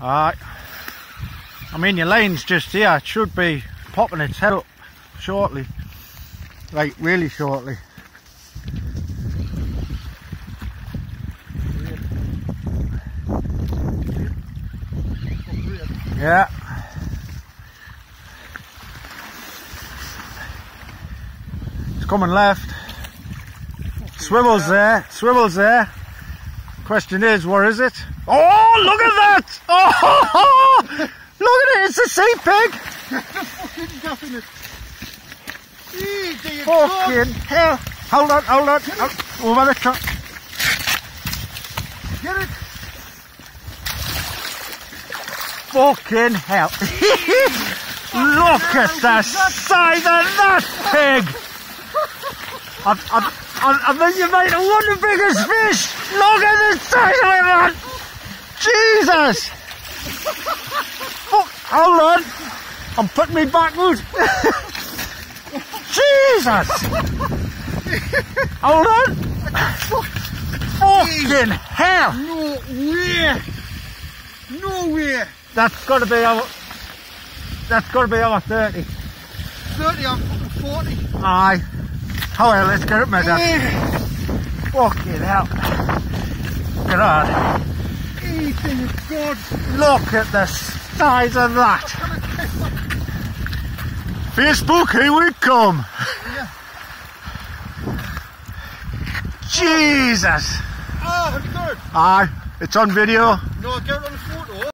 Alright. I mean, your lane's just here. It should be popping its head up shortly. Like, really shortly. Yeah. It's coming left. Swivels there. Swivels there. Question is, where is it? Oh, look at that! Oh, look at it! It's a sea pig. fucking gaffing it. Easy, Fucking hell! Hold on, hold on. Oh, over the top. Get it. Fucking hell! look at the size of that pig! I, I, I, I think you made one of the biggest fish! Look at the size of it, man! Jesus! Hold on! I'm putting me backwards! Jesus! hold on! Fucking hell! No way. No way. That's gotta be over. That's gotta be over 30. 30, I'm fucking 40. Aye. Oh well, let's get it, my dad. Eh, Fucking hell. Get on. Easy, God. Look at the size of that. Facebook, here we come. Yeah. Jesus. Oh, have you got it? Aye, it's on video. No, I get it on the